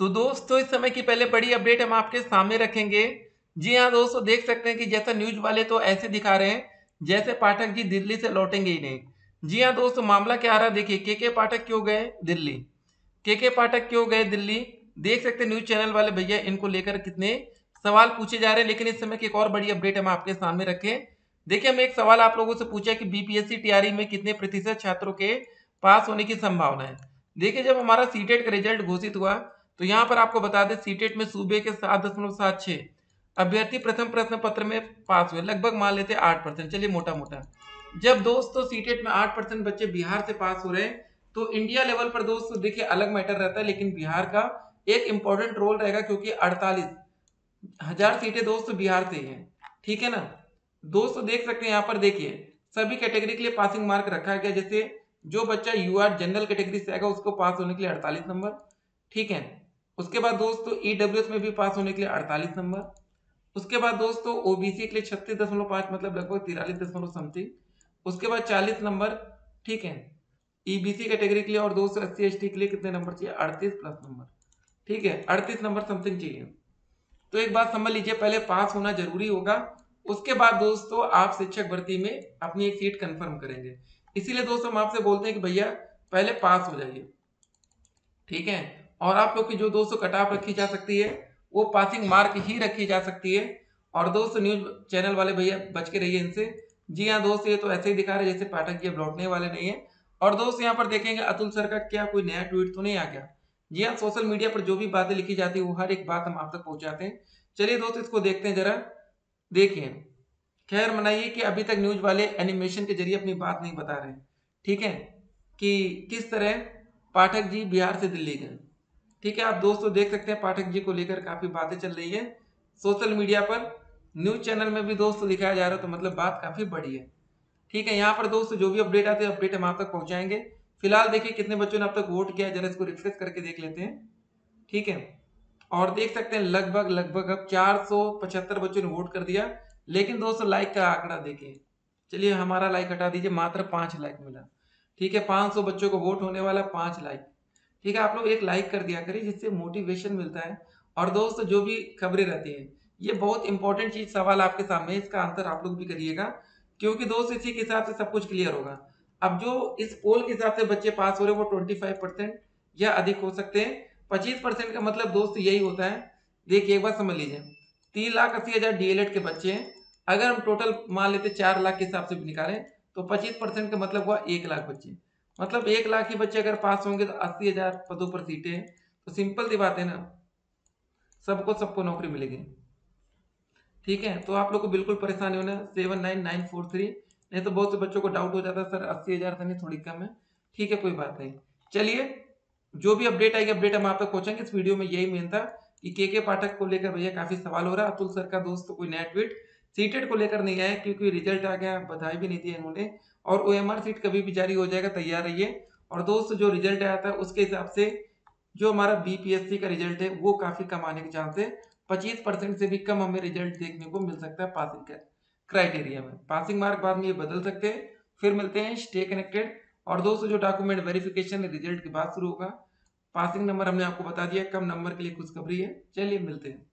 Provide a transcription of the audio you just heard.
तो दोस्तों, इस समय की पहले बड़ी अपडेट हम आपके सामने रखेंगे। जी हाँ दोस्तों, देख सकते हैं कि जैसा न्यूज़ वाले तो ऐसे दिखा रहे हैं, जैसे पाठक जी दिल्ली से लौटेंगे ही नहीं। जी हाँ दोस्तों, मामला क्या आ रहा है? देखिए, के के पाठक क्यों गए दिल्ली? के के पाठक क्यों गए दिल्ली? देख सकते न्यूज़ चैनल वाले भैया इनको लेकर कितने सवाल पूछे जा रहे हैं, लेकिन इस समय की एक और बड़ी अपडेट हम आपके सामने रखें। देखिए हम एक सवाल आप लोगों से पूछा कि बीपीएससी टीआरई में कितने प्रतिशत छात्रों के पास होने की संभावना है। देखिए, जब हमारा सीटेट का रिज़ल्ट घोषित हुआ तो यहाँ पर आपको बता दें सीटेट में सूबे के सात दशमलव सात छः अभ्यर्थी प्रथम प्रश्न पत्र में पास हुए, लगभग मान लेते हैं आठ परसेंट, चलिए मोटा मोटा जब दोस्तों सीटेट में आठ परसेंट बच्चे बिहार से पास हो रहे हैं तो इंडिया लेवल पर दोस्तों, देखिए, अलग मैटर रहता है, लेकिन बिहार का एक इम्पोर्टेंट रोल रहेगा, क्योंकि अड़तालीस हज़ार सीटें दोस्तों बिहार से ही, ठीक है ना? दोस्तों देख सकते हैं, यहाँ पर देखिए, सभी कैटेगरी के लिए पासिंग मार्क रखा गया, जैसे जो बच्चा यू आर जनरल कैटेगरी से आएगा, उसको पास होने के लिए अड़तालीस नंबर, ठीक है? उसके बाद दोस्तों ई डब्ल्यू में भी पास होने के लिए अड़तालीस नंबर। उसके बाद दोस्तों ओबीसी के लिए छत्तीस दशमलव पाँच मतलब लगभग तिरालीस दशमलव समथिंग उसके बाद चालीस नंबर, ठीक है। ईबीसी e कैटेगरी के लिए और दो सौ अस्सी एस के लिए कितने नंबर चाहिए? अड़तीस प्लस नंबर। ठीक है, अड़तीस नंबर समथिंग चाहिए। तो एक बात समझ लीजिए, पहले पास होना ज़रूरी होगा। उसके बाद दोस्तों, आप शिक्षक भर्ती में अपनी एक सीट कंफर्म करेंगे। इसीलिए दोस्तों, हम आपसे बोलते हैं कि भैया, पहले पास हो जाइए। ठीक है और आप लोग की जो दोस्तों कटाप रखी जा सकती है, वो पासिंग मार्क ही रखी जा सकती है। और दोस्तों न्यूज़ चैनल वाले भैया, बच के रहिए इनसे। जी हाँ दोस्त, ये तो ऐसे ही दिखा रहे जैसे पाठक जी लौटने वाले नहीं है। और दोस्त, यहाँ पर देखेंगे अतुल सर का क्या कोई नया ट्वीट तो नहीं आ गया? जी हाँ सोशल मीडिया पर जो भी बातें लिखी जाती है, वो हर एक बात हम आप तक पहुंचाते हैं। चलिए दोस्त, इसको देखते हैं जरा। देखिए, खैर मनाइए कि अभी तक न्यूज़ वाले एनिमेशन के ज़रिए अपनी बात नहीं बता रहे ठीक है? कि किस तरह पाठक जी बिहार से दिल्ली गए। ठीक है, आप दोस्तों देख सकते हैं पाठक जी को लेकर काफ़ी बातें चल रही है। सोशल मीडिया पर न्यूज़ चैनल में भी दोस्तों दिखाया जा रहा है तो मतलब बात काफ़ी बड़ी है। ठीक है, यहाँ पर दोस्तों जो भी अपडेट आते हैं, अपडेट हम आप तक पहुंचाएँगे। फ़िलहाल देखिए कितने बच्चों ने अब तक वोट किया जरा इसको रिफ्रेश करके देख लेते हैं। ठीक है, और देख सकते हैं लगभग लगभग अब चार सौ पचहत्तर बच्चों ने वोट कर दिया, लेकिन दोस्तों लाइक का आंकड़ा देखिए। चलिए हमारा लाइक हटा दीजिए, मात्र पाँच लाइक मिला। ठीक है, पाँच सौ बच्चों को वोट होने वाला, पाँच लाइक। ठीक है, आप लोग एक लाइक कर दिया करें जिससे मोटिवेशन मिलता है। और दोस्तों, जो भी खबरें रहती हैं, ये बहुत इंपॉर्टेंट चीज़, सवाल आपके सामने इसका आंसर आप लोग भी करिएगा, क्योंकि दोस्त, इसी के हिसाब से सब कुछ क्लियर होगा। अब जो इस पोल के हिसाब से बच्चे पास हो रहे हैं, वो ट्वेंटी फाइव परसेंट या अधिक हो सकते हैं। पच्चीस परसेंट का मतलब दोस्त, यही होता है। देखिए, एक बार समझ लीजिए, तीन लाख अस्सी हज़ार डीएलएड के बच्चे हैं। अगर हम टोटल मान लेते चार लाख के हिसाब से भी निकालें तो पच्चीस परसेंट का मतलब हुआ एक लाख बच्चे। मतलब एक लाख ही बच्चे अगर पास होंगे तो अस्सी हज़ार पदों पर सीटें हैं। तो सिंपल सी बात है ना, सबको सबको नौकरी मिलेगी। ठीक है तो आप लोग को बिल्कुल परेशानी होना, seven nine nine four three. नहीं तो बहुत से बच्चों को डाउट हो जाता है, सर, अस्सी हज़ार से नहीं, थोड़ी कम है। ठीक है, कोई बात नहीं। चलिए, जो भी अपडेट आएगी अपडेट हम आप तक पहुँचेंगे इस वीडियो में यही मेन था कि के के पाठक को लेकर भैया काफ़ी सवाल हो रहा। है अतुल सर का दोस्त, कोई नया ट्वीट सीटेड को लेकर नहीं आए क्योंकि रिज़ल्ट आ गया, बधाई भी नहीं दी इन्होंने और ओ सीट कभी भी जारी हो जाएगा, तैयार रहिए। और दोस्त, जो रिज़ल्ट आया था, उसके हिसाब से जो हमारा बीपीएससी का रिज़ल्ट है, वो काफ़ी कम आने के चांस है। पच्चीस परसेंट से भी कम हमें रिज़ल्ट देखने को मिल सकता है पासिंग का क्राइटेरिया में। पासिंग मार्क बाद में ये बदल सकते हैं। फिर मिलते हैं स्टे कनेक्टेड और दोस्तों, जो डॉक्यूमेंट वेरिफिकेशन रिज़ल्ट के बाद शुरू होगा पासिंग नंबर हमने आपको बता दिया, कम नंबर के लिए खुशखबरी है। चलिए मिलते हैं।